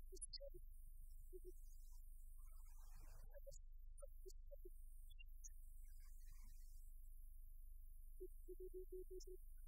Thank you.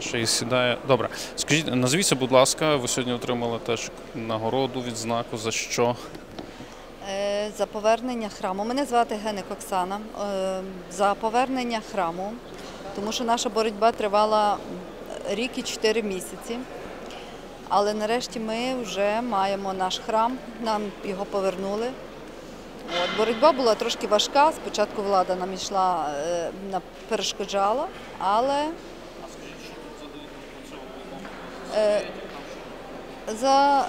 Ще й сідає. Добре. Скажіть, назвіться, будь ласка, ви сьогодні отримали теж нагороду, відзнаку за що? Е, За повернення храму. Мене звати Геник Оксана. Е, За повернення храму, тому що наша боротьба тривала рік і чотири місяці. Але нарешті ми вже маємо наш храм, нам його повернули. От, боротьба була трошки важка. Спочатку влада нам йшла, е, перешкоджала, але за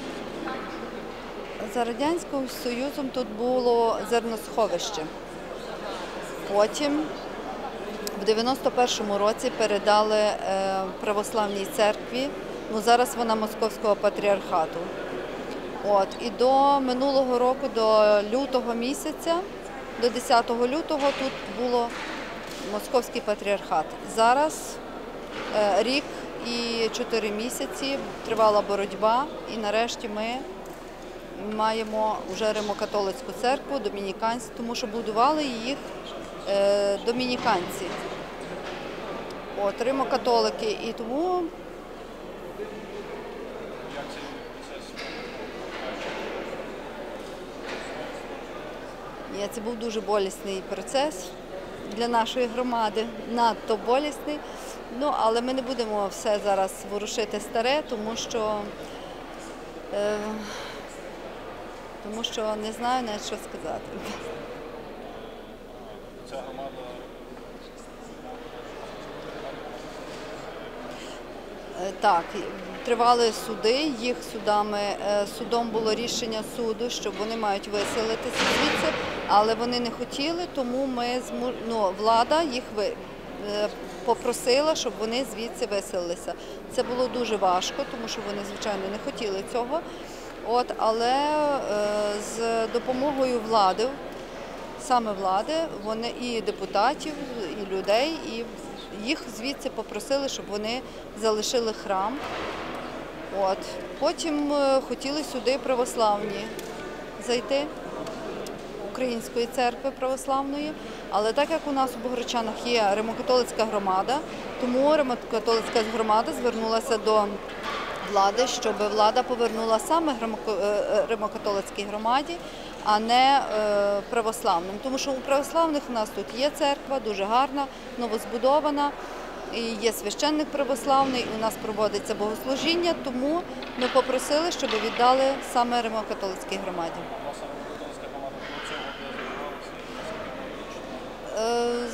за Радянським Союзом тут було зерносховище. Потім в 91-му році передали е, православній церкві, ну зараз вона Московського патріархату. От, і до минулого року, до лютого місяця, до 10 лютого тут було Московський патріархат. Зараз е, рік і 4 місяці тривала боротьба, і нарешті ми маємо вже римокатолицьку церкву, домініканську, тому що будували їх е, домініканці. От, римокатолики. І тому це був дуже болісний процес для нашої громади, надто болісний. Ну, але ми не будемо все зараз ворушити старе, тому що, е, тому що не знаю навіть що сказати. Ця громада Е, Так, тривали суди, їх судами, е, судом було рішення суду, що вони мають виселитися звідси, але вони не хотіли, тому ми ну, влада їх е, попросила, щоб вони звідси виселилися. Це було дуже важко, тому що вони, звичайно, не хотіли цього. От, але е, з допомогою влади, саме влади, вони і депутатів, і людей, і їх звідси попросили, щоб вони залишили храм. От. Потім е, хотіли сюди православні зайти, Української церкви православної. Але так як у нас у Богородчанах є римокатолицька громада, тому римокатолицька громада звернулася до влади, щоб влада повернула саме е, е, римокатолицькій громаді, а не е, православним. Тому що у православних у нас тут є церква, дуже гарна, новозбудована. І є священник православний, у нас проводиться богослужіння, тому ми попросили, щоб віддали саме римокатолицькій громаді.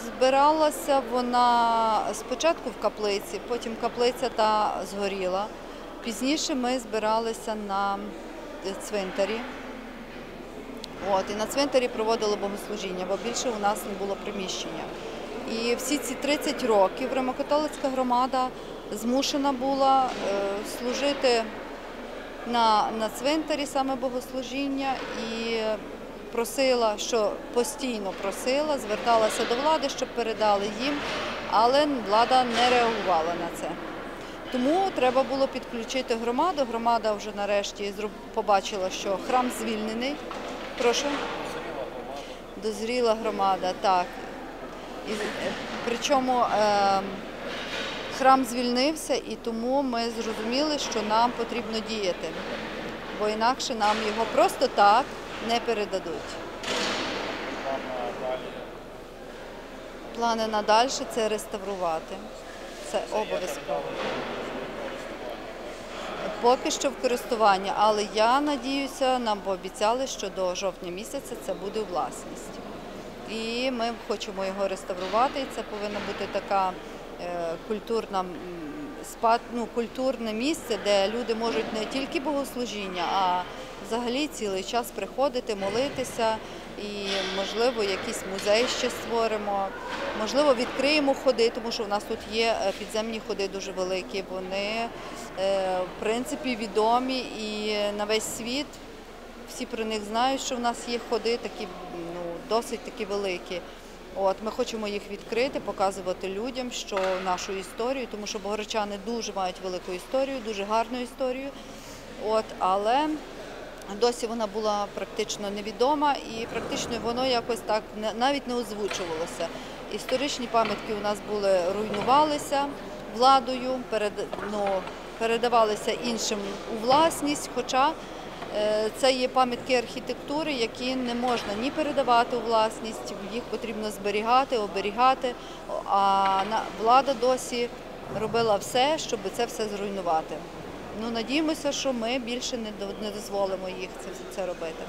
Збиралася вона спочатку в каплиці, потім каплиця та згоріла. Пізніше ми збиралися на цвинтарі. От, і на цвинтарі проводили богослужіння, бо більше у нас не було приміщення. І всі ці 30 років римокатолицька громада змушена була е, служити на, на цвинтарі саме богослужіння і просила, що постійно просила, зверталася до влади, щоб передали їм, але влада не реагувала на це. Тому треба було підключити громаду. Громада вже нарешті побачила, що храм звільнений. Прошу. Дозріла громада, так. І, е, причому е, храм звільнився, і тому ми зрозуміли, що нам потрібно діяти, бо інакше нам його просто так не передадуть. Плани надалі це реставрувати. Це обов'язково. Поки що в користування, але я надіюся, нам пообіцяли, що до жовтня місяця це буде у власність. І ми хочемо його реставрувати, і це повинна бути така е, культурна спад, ну, культурне місце, де люди можуть не тільки богослужіння, а взагалі цілий час приходити, молитися. І, можливо, якийсь музей ще створимо. Можливо, відкриємо ходи, тому що в нас тут є е, підземні ходи дуже великі. Вони, е, в принципі, відомі і на весь світ. Всі про них знають, що в нас є ходи такі ну, досить такі великі. От, ми хочемо їх відкрити, показувати людям, що нашу історію, тому що богородчани дуже мають велику історію, дуже гарну історію. От, але досі вона була практично невідома і практично воно якось так навіть не озвучувалося. Історичні пам'ятки у нас були руйнувалися владою, перед, ну, передавалися іншим у власність, хоча Е, Це є пам'ятки архітектури, які не можна ні передавати у власність, їх потрібно зберігати, оберігати. А влада досі робила все, щоб це все зруйнувати. Ну, надіємося, що ми більше не до- не дозволимо їх це, це робити.